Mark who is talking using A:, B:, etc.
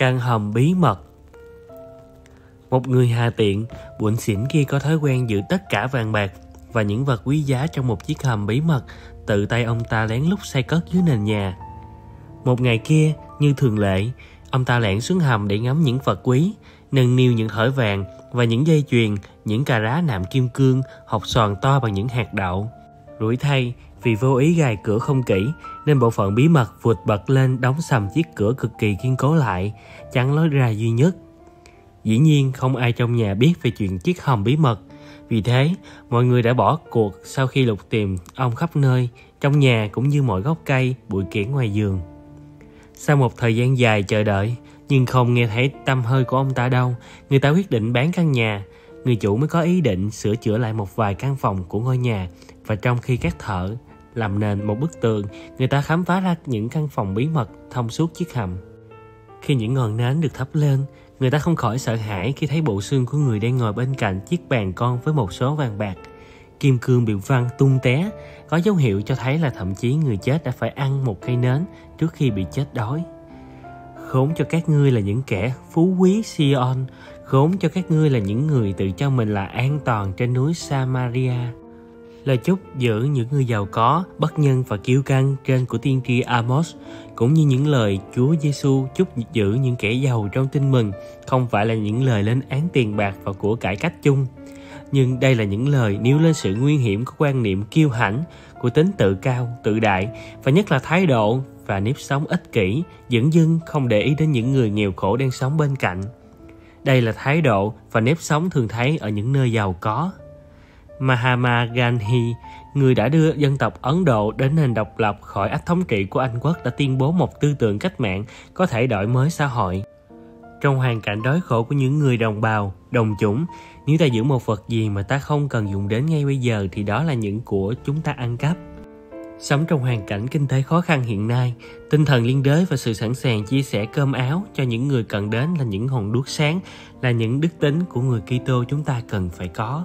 A: Căn hầm bí mật Một người hà tiện, buồn xỉn kia có thói quen giữ tất cả vàng bạc và những vật quý giá trong một chiếc hầm bí mật tự tay ông ta lén lút xây cất dưới nền nhà. Một ngày kia, như thường lệ, ông ta lẻn xuống hầm để ngắm những vật quý, nâng niu những thỏi vàng và những dây chuyền, những cà rá nạm kim cương, hộp xoàn to bằng những hạt đậu. Rủi thay, vì vô ý gài cửa không kỹ nên bộ phận bí mật vụt bật lên đóng sầm chiếc cửa cực kỳ kiên cố lại, chắn lối ra duy nhất. Dĩ nhiên không ai trong nhà biết về chuyện chiếc hòm bí mật. Vì thế, mọi người đã bỏ cuộc sau khi lục tìm ông khắp nơi, trong nhà cũng như mọi gốc cây, bụi kiển ngoài giường. Sau một thời gian dài chờ đợi, nhưng không nghe thấy tâm hơi của ông ta đâu, người ta quyết định bán căn nhà. Người chủ mới có ý định sửa chữa lại một vài căn phòng của ngôi nhà và trong khi các thợ làm nền một bức tường, người ta khám phá ra những căn phòng bí mật thông suốt chiếc hầm. Khi những ngọn nến được thắp lên, người ta không khỏi sợ hãi khi thấy bộ xương của người đang ngồi bên cạnh chiếc bàn con với một số vàng bạc. Kim cương bị văng tung té, có dấu hiệu cho thấy là thậm chí người chết đã phải ăn một cây nến trước khi bị chết đói. Khốn cho các ngươi là những kẻ phú quý Sion, khốn cho các ngươi là những người tự cho mình là an toàn trên núi Samaria lời chúc giữ những người giàu có, bất nhân và kiêu căng trên của tiên tri Amos, cũng như những lời Chúa Giêsu chúc giữ những kẻ giàu trong tin mừng, không phải là những lời lên án tiền bạc và của cải cách chung. Nhưng đây là những lời nêu lên sự nguy hiểm của quan niệm kiêu hãnh, của tính tự cao, tự đại và nhất là thái độ và nếp sống ích kỷ, dẫn dưng không để ý đến những người nghèo khổ đang sống bên cạnh. Đây là thái độ và nếp sống thường thấy ở những nơi giàu có, Mahatma Gandhi, người đã đưa dân tộc Ấn Độ đến nền độc lập khỏi ách thống trị của Anh quốc đã tuyên bố một tư tưởng cách mạng có thể đổi mới xã hội. Trong hoàn cảnh đói khổ của những người đồng bào, đồng chủng, nếu ta giữ một vật gì mà ta không cần dùng đến ngay bây giờ thì đó là những của chúng ta ăn cắp. Sống trong hoàn cảnh kinh tế khó khăn hiện nay, tinh thần liên đới và sự sẵn sàng chia sẻ cơm áo cho những người cần đến là những hồn đuốc sáng, là những đức tính của người Kitô chúng ta cần phải có.